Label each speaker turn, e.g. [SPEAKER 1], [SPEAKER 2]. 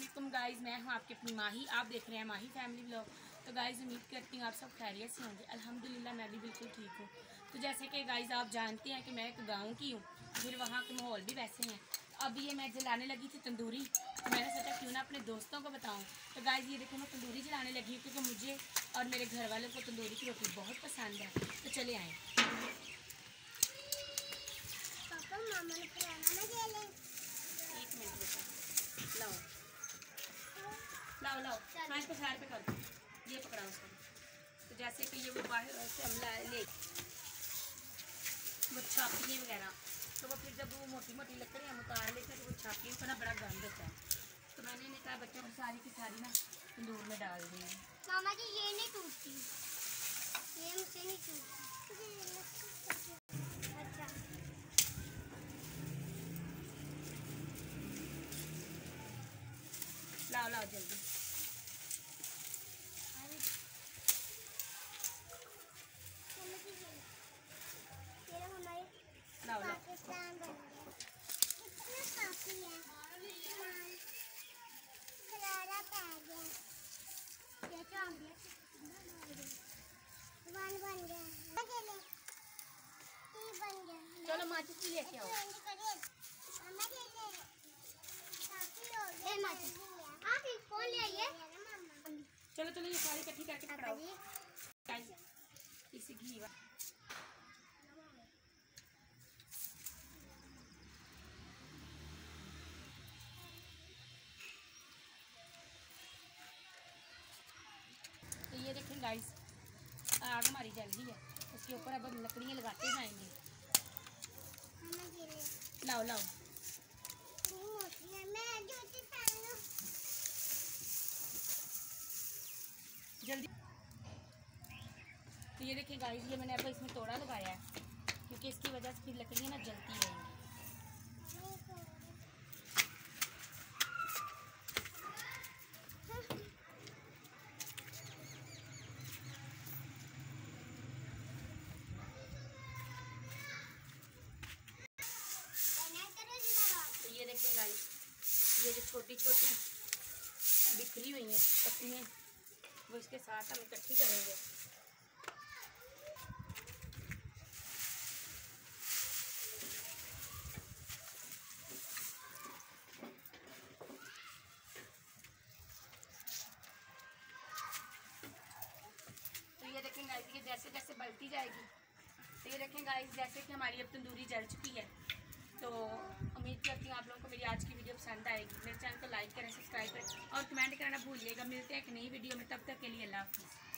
[SPEAKER 1] Aslam guys मैं हूँ आपकी अपनी माही। आप देख रहे हैं माही फैमिली ब्लॉग तो गाइज़ उम्मीद करती हूँ आप सब खैरियत से होंगे। अल्हम्दुलिल्लाह मैं भी बिल्कुल ठीक हूँ। तो जैसे कि गाइज़ आप जानते हैं कि मैं एक गाँव की हूँ। फिर वहाँ के माहौल भी वैसे हैं। अब ये मैं जलाने लगी थी तंदूरी। तो मैंने सोचा क्यों ना अपने दोस्तों को बताऊँ। तो गाइज़ ये देखो मैं तंदूरी जलाने लगी हूँ क्योंकि मुझे और मेरे घर वालों को तंदूरी की रोटी बहुत पसंद है। तो चले आएँ।
[SPEAKER 2] पापा मामा ने
[SPEAKER 1] एक मिनट बेटा लाओ लाओ। हाँ इसको साइड पे कर। दो ये पकड़ा उसको तो जैसे कि ये वो बाहर से हम ले। वो छापियाँ वगैरह। तो वो फिर जब वो मोटी मोटी लकड़ियाँ हम उतार लेते हैं तो वो छापियों का ना बड़ा गंद होता है। तो मैंने इन्हें कहा बच्चों को सारी की सारी ना तंदूर में डाल दी।
[SPEAKER 2] मामा जी ये नहीं टूटती। ये मुझसे नहीं टूटती। अच्छा।
[SPEAKER 1] लाओ लाओ जल्दी
[SPEAKER 2] चलो जी ये लो। ये लो हमारे
[SPEAKER 1] लाओ लाओ
[SPEAKER 2] पाकिस्तान बन गया कितना काफ़ी है हाँ। गरारा पै गया ये तो हम वन बन गया ये ले ये बन गया
[SPEAKER 1] चलो माचिस भी लेके आओ
[SPEAKER 2] आप एक फ़ोन ले आइए
[SPEAKER 1] चलो चलो ये सारी इकट्ठी करके पकड़ाओ। घी तो ये देखें गाइस आग हमारी जल गई है। उसके ऊपर अब लकड़ियाँ लगाते जाएँगे। लाओ लाओ जल्दी। तो ये देखिए गाइस ये मैंने अब इसमें तोड़ा लगाया है, क्योंकि इसकी वजह से फिर लकड़ियाँ ना जलती रहेंगी तो ये देखें गाइस ये जो छोटी छोटी बिखरी हुई हैं पत्तियाँ वो इसके साथ हम इकट्ठी करेंगे। तो जैसे जैसे बढ़ती जाएगी तो ये देखें गाइस जैसे कि हमारी अब तंदूरी जल चुकी है तो उम्मीद करती हूँ आप लोगों को मेरी आज की वीडियो पसंद आएगी। मेरे चैनल को लाइक करें, सब्सक्राइब करें और कमेंट करना भूलिएगा। मिलते हैं एक नई वीडियो में। तब तक के लिए अल्लाह हाफिज़।